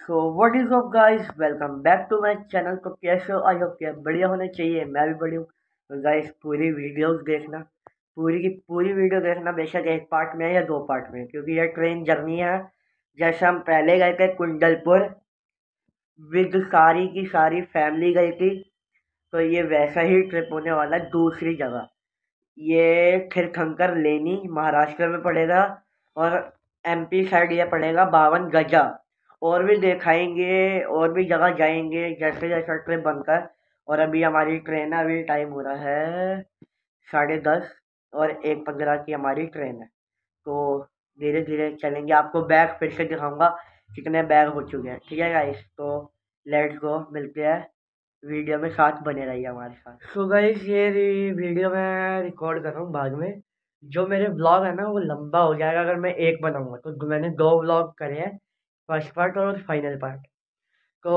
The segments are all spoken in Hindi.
So what is up guys welcome back to my channel तो कैसे हो आई होप क्या बढ़िया होना चाहिए। मैं भी बढ़िया हूँ। गाइस पूरी वीडियोस देखना। पूरी की पूरी वीडियो देखना बेशक एक पार्ट में है या दो पार्ट में क्योंकि यह ट्रेन जर्नी है। जैसे हम पहले गए थे कुंडलपुर विद सारी की सारी फैमिली गई थी तो ये वैसा ही ट्रिप होने वाला है दूसरी जगह। ये खिरखंकर लेनी महाराष्ट्र में पड़ेगा और एमपी साइड ये पड़ेगा बावन गजा। और भी दिखाएँगे और भी जगह जाएँगे, जैसे जैसा ट्रिप बनकर। और अभी हमारी ट्रेन है, अभी टाइम हो रहा है साढ़े दस और एक पंद्रह की हमारी ट्रेन है। तो धीरे धीरे चलेंगे। आपको बैग फिर से दिखाऊँगा कितने बैग हो चुके हैं। ठीक है गाइस तो लेट्स गो मिलते हैं। वीडियो में साथ बने रहिए हमारे साथ। सो गाइस ये वीडियो मैं रिकॉर्ड कर रहा हूँ बाद में। जो मेरे ब्लॉग है ना, वो लंबा हो जाएगा अगर मैं एक बनाऊँगा। तो मैंने दो ब्लॉग करे हैं। फ़र्स्ट पार्ट और फाइनल पार्ट। तो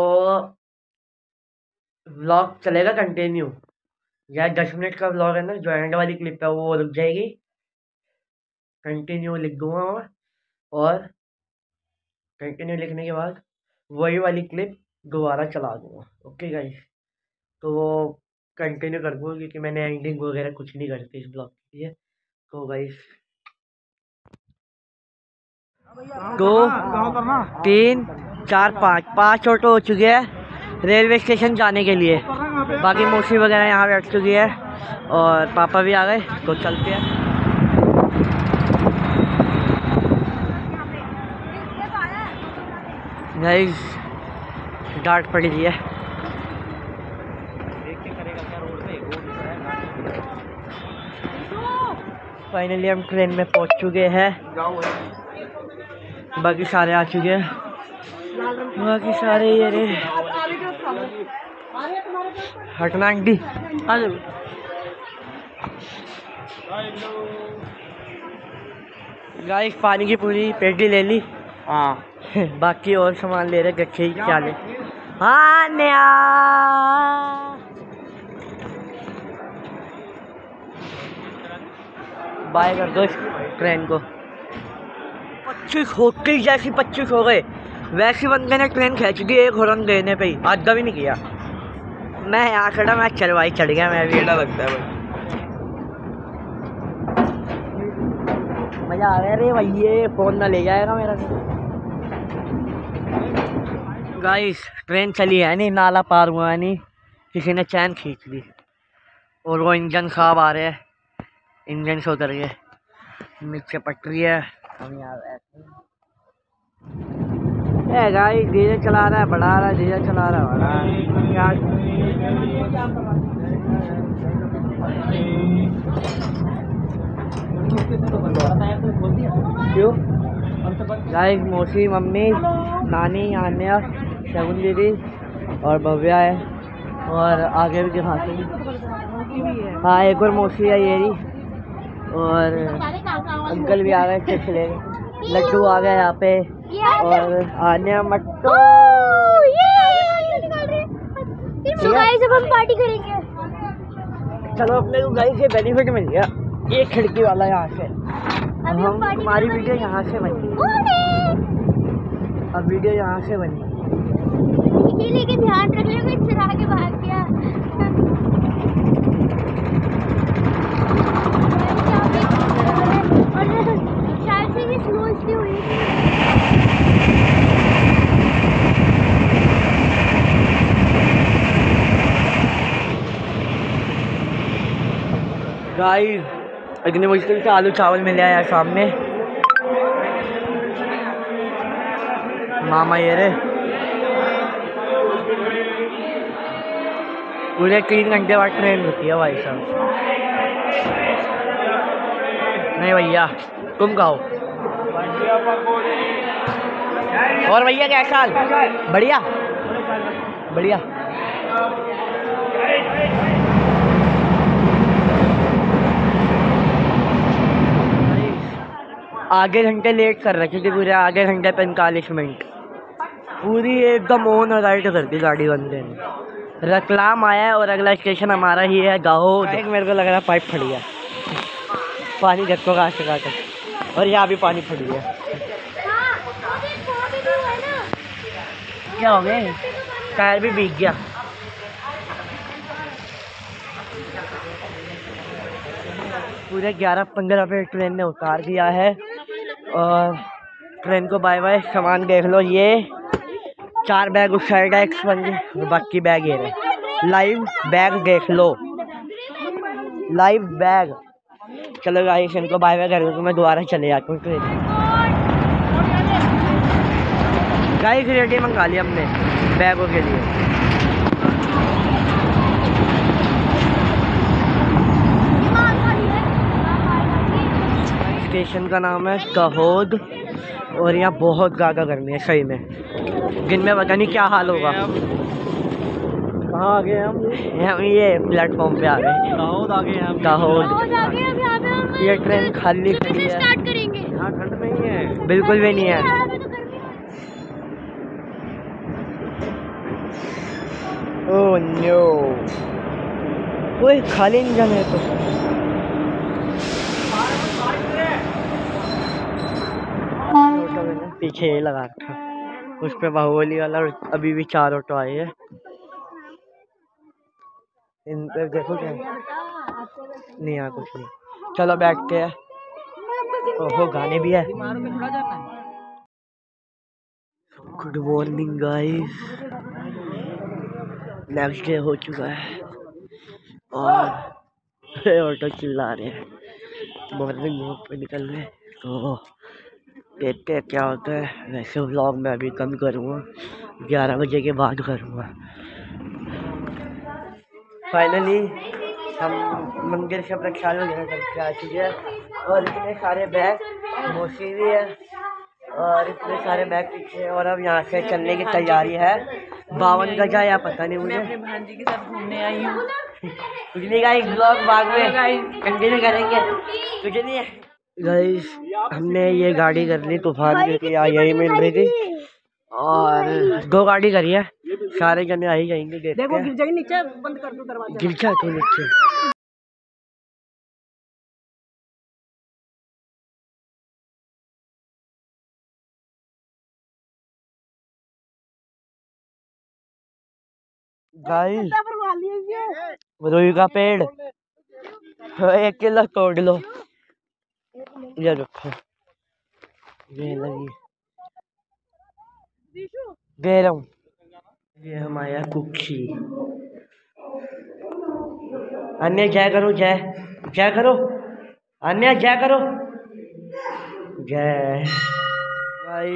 व्लॉग चलेगा कंटिन्यू। या दस मिनट का व्लॉग है ना, जो एंड वाली क्लिप है, वो रुक जाएगी। कंटिन्यू लिख दूँगा और कंटिन्यू लिखने के बाद वही वाली क्लिप दोबारा चला दूँगा। ओके गाइस तो वो कंटिन्यू कर दूँगा क्योंकि मैंने एंडिंग वगैरह कुछ नहीं करती इस ब्लॉग के तो गाइस दो, तीन, चार, पाँच। पाँच ऑटो हो चुके हैं रेलवे स्टेशन जाने के लिए। बाकी मोशी वगैरह यहाँ बैठ चुकी है और पापा भी आ गए तो चलते हैं। डांट पड़ी है। फाइनली हम ट्रेन में पहुँच चुके हैं। बाकी सारे आ चुके हैं। बाकी सारे ये रे। हटना आंटी। आ जाओ। गाइस पानी की पूरी पेटी ले ली। हाँ। बाकी और सामान ले रहे गच्छे क्या ले। हाँ नया। बाय कर दो ट्रेन को। पच्चीस होती जैसी पच्चीस हो गए। वैसी बंदे ने ट्रेन खींच दी, एक हॉर्न देने पे ही। आधा भी नहीं किया। मैं यहाँ खड़ा, मैं चल भाई चढ़ गया, मैं भी लगता है भाई। मज़ा आ गया रे ये फ़ोन ना ले जाएगा मेरा। गाइस ट्रेन चली है नहीं, नाला पार हुआ है नहीं। किसी ने चैन खींच ली। और वो इंजन खराब आ रहे हैं। इंजन से उतर गए। नीचे पटरी है। हम धीरे चला रहा है, बढ़ा रहा है धीरे चला रहा है, बढ़ा क्यों? गाइस, मौसी, मम्मी, नानी, आन्या, शगुन दीदी और भव्या है। और आगे भी दिखाते हैं। हाँ एक और मौसी है, ये और अंकल भी आ गए चिप्स ले लड्डू आ गया यहाँ पे और आन्या मट्टो। जब हम पार्टी करेंगे। चलो अपने को गाइस ये बेनिफिट मिल गया। ये खिड़की वाला यहाँ से। हम हम हमारी वीडियो यहाँ से बनी। अब वीडियो यहाँ से बनी। लेकिन ध्यान रख कि चुरा के भाग गया और शायद गाइस, इतनी मुश्किल से आलू चावल मिले यार शाम में। मामा ये रे। पूरे तीन घंटे बाद ट्रेन रुकी है भाई साहब। नहीं भैया, तुम कहो। और भैया क्या हाल? बढ़िया। बढ़िया। आगे घंटे लेट कर रखे थे पूरे, आधे घंटे पैंतालीस मिनट। पूरी एकदम ऑन राइट कर दी गाड़ी बंदे ने। रतलाम आया है और अगला स्टेशन हमारा ही है, गाहो। एक मेरे को लग रहा है पाइप फट गया। पानी धक्को का से काट और यहाँ भी पानी फट गया। क्या हो गए टायर भी भीग गया। पूरे ग्यारह पंद्रह पे ट्रेन ने उतार दिया है। और ट्रेन को बाय बाय सामान देख लो, ये चार बैग उस साइड है, एक बाकी बैग ये लाइव बैग देख लो। लाइव बैग चलो गाइस इनको बाय बाय कर तो मैं दोबारा चले जाता हूँ ट्रेन गाइस रेडी मंगा लिया हमने बैगों के लिए। स्टेशन का नाम है कहोद और यहाँ बहुत ज़्यादा गर्मी है सही में। दिन में पता नहीं क्या हाल होगा। कहाँ आ गए हम? हम ये प्लेटफॉर्म पे आ गए। दाहोद आ गए हम। दाहोद ये ट्रेन खाली खड़ी है। यहाँ ठंड नहीं है बिल्कुल भी नहीं है। यहाँ पे तो गर्मी है। ओह नो ओए खाली इंजन है तो। मैंने पीछे ये लगा रखा। उस पे बाहुबली वाला और अभी भी चार ऑटो आए हैं। इन पे देखो क्या नहीं यहाँ कुछ नहीं। चलो बैठते हैं ओहो, गाने भी है। Good morning guys next day हो चुका है। और ऑटो चिल्ला रहे हैं। मॉर्निंग वॉक पे निकल रहे तो देखते हैं क्या होता है। वैसे व्लॉग मैं अभी कम करूँगा। ग्यारह बजे के बाद करूँगा। फाइनली हम मंदिर से प्रक्षाल वगैरह करके आ चुके हैं। और इतने सारे बैग मोशी भी है और इतने सारे बैग पीछे और अब यहाँ से चलने की तैयारी है। बावन गजा या पता नहीं मुझे। भांजी के साथ घूमने आई हूँ। कुछ नहीं गाइस ब्लॉग बाद में कंटिन्यू करेंगे। कुछ नहीं है। गाइस हमने ये गाड़ी कर ली तूफ़ान क्योंकि यहाँ यही मिल रही थी। और दो गाड़ी करी है। सारे जने आ ही जाएँगे देखते हैं। जाएगी नीचे बंद कर दो दरवाज़ा। गिर जा तू नीचे गाइस रुई का पेड़। एक किलो तोड़ लो। ये रखो। ये लगी दे रहा हूँ। ये हमारा कुक्षी अन्य जय करो जय जय करो? अन्य जय करो? जय। भाई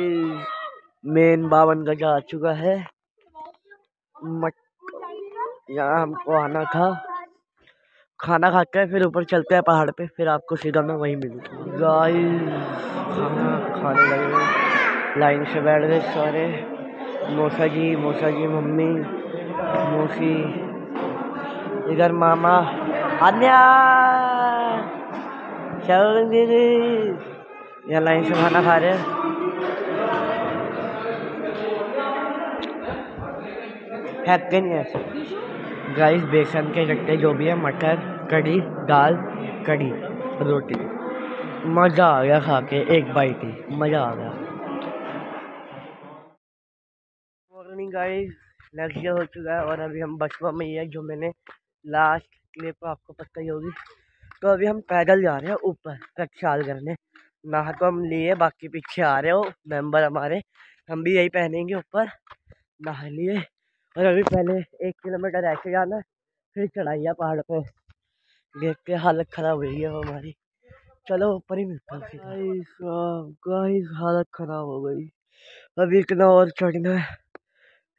मेन बावन गजा आ चुका है। मट यहाँ हमको आना था। खाना खाते हैं फिर ऊपर चलते हैं पहाड़ पे फिर आपको सीधा मैं वहीं मिलूँ गाइस खाना खाने लगे लाइन से बैठ गए सारे। मौसा जी मौसा जी मम्मी, मौसी, इधर मामा, अन्या यहाँ लाइन से खाना खा रहे हैं। हैप्पी नहीं ऐसे? गाइस बेसन के गट्टे जो भी है, मटर कड़ी दाल कड़ी रोटी। मज़ा आ गया खा के, एक बाइट ही, मज़ा आ गया। मॉर्निंग गाइस नेक्स्ट डे हो चुका है और अभी हम बचपन में ही है, जो मैंने लास्ट क्लिप आपको पता ही होगी। तो अभी हम पैदल जा रहे हैं ऊपर प्रक्षाल करने नहा तो हम लिए, बाकी पीछे आ रहे हो मेंबर हमारे। हम भी यही पहनेंगे ऊपर, नहा लिए। और अभी पहले एक किलोमीटर ऐसे जाना है, फिर चढ़ाई है पहाड़ पे। देख के हालत ख़राब हुई है हमारी। चलो, ऊपर ही मिलता हूँ गाइस हालत ख़राब हो गई। अभी इतना और चढ़ना है।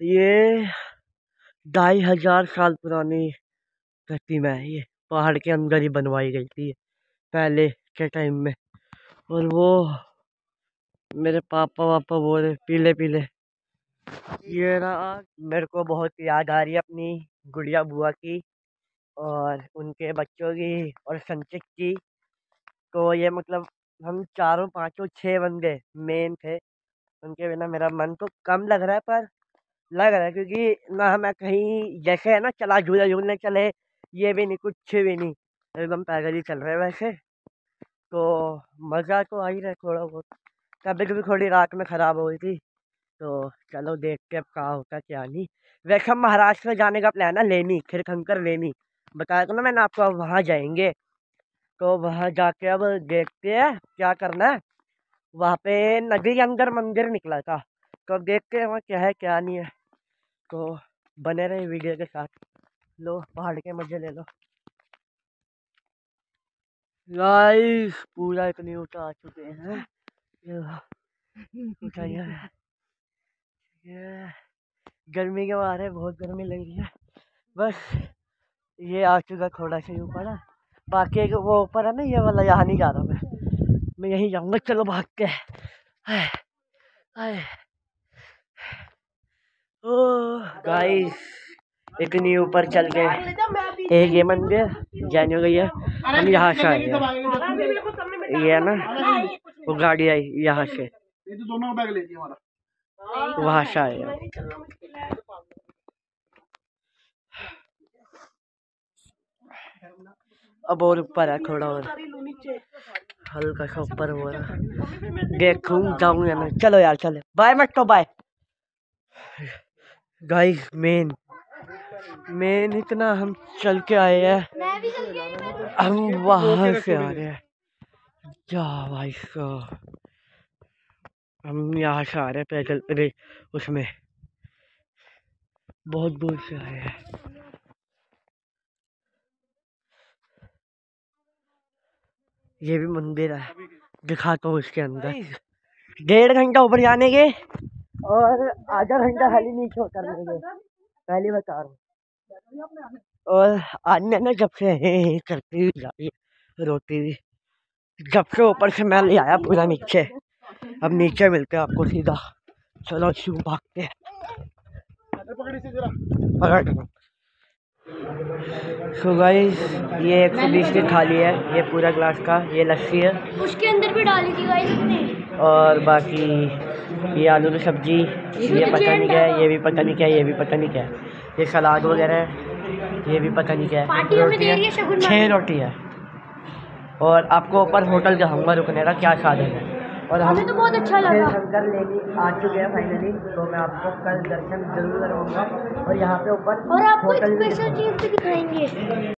ये ढाई हज़ार साल पुरानी प्रतिमा है ये। पहाड़ के अंदर ही बनवाई गई थी पहले के टाइम में। और वो मेरे पापा वापा बोल रहे पीले पीले। ये रहा मेरे को बहुत याद आ रही है अपनी गुड़िया बुआ की और उनके बच्चों की और संचित की। तो ये मतलब हम चारों पाँचों छः बंदे मेन थे। उनके बिना मेरा मन तो कम लग रहा है पर लग रहा है क्योंकि ना मैं कहीं जैसे है ना चला, झूला झूलने चले, ये भी नहीं, कुछ भी नहीं, एकदम पैदल ही चल रहे हैं वैसे। तो मज़ा तो आ ही रहा है थोड़ा बहुत कभी कभी थोड़ी रात में ख़राब हो गई थी तो चलो देखते हैं अब कहाँ होता क्या नहीं। वैसे हम महाराष्ट्र में जाने का प्लान है, लेनी, खिरखंकर लेनी। बताया तो ना मैंने आपको, अब वहाँ जाएँगे। तो वहाँ जाके अब देखते हैं, क्या करना है। वहाँ पे नदी के अंदर मंदिर निकला था तो अब देखते हैं वहाँ क्या है, क्या नहीं है। तो बने रहे वीडियो के साथ। लो पहाड़ के मज़े ले लो। गाइस पूरा इतनी ऊँचा आ चुके हैं। ये है। गर्मी के मारे बहुत गर्मी लग रही है। बस ये आ चुका थोड़ा सा ऊपर है। बाकी एक वो ऊपर है ना ये वाला यहाँ नहीं जा रहा मैं। मैं यहीं जाऊँगा चलो भाग के। हाय ओ गाइस इतनी ऊपर चल गए। एक ये मंदिर जाने गई है। हम यहाँ से आए हैं। ये है ना, वो गाड़ी आई यहाँ से। वहाँ से आए हैं। अब और ऊपर है थोड़ा और। हल्का सा ऊपर हो रहा है। देखूँ जाऊँ या नहीं चलो यार, चले। बाय तो बाय गाइस मेन मेन इतना हम चल के आए हैं। मैं भी चल गई मैं हम वहाँ से आ रहे हैं। जा भाई साहब। हम यहाँ से आ रहे हैं पैदल। अरे उसमें बहुत दूर से आए हैं। ये भी मंदिर है। दिखाता हूँ इसके अंदर। डेढ़ घंटा ऊपर जाने के? और आधा घंटा खाली नीचे उतरने के। पहले बता रहा हूँ। और आज मैंने जब से हे हे करती हुई जा रही है रोती हुई। जब से ऊपर से मैं ले आया पूरा नीचे। अब नीचे मिलते हैं आपको सीधा। चलो शू भागते हैं। सो गाइस ये एक सौ बीस की थाली है ये पूरा ग्लास का ये लस्सी है। उसके अंदर भी डाली थी गाइस और बाकी ये आलू की सब्ज़ी ये पता नहीं क्या है ये भी पता नहीं क्या है ये भी पता नहीं क्या है। ये सलाद वगैरह है ये भी पता नहीं क्या है। रोटी है छः रोटी है। और आपको ऊपर होटल का जाऊँगा रुकने का क्या साधन है? और हमें तो बहुत अच्छा लगा। शंकर लेनी आ चुके हैं फाइनली तो मैं आपको कल दर्शन ज़रूर कराऊँगा। और यहाँ पे ऊपर और आपको स्पेशल चीज़ भी दिखाएँगे।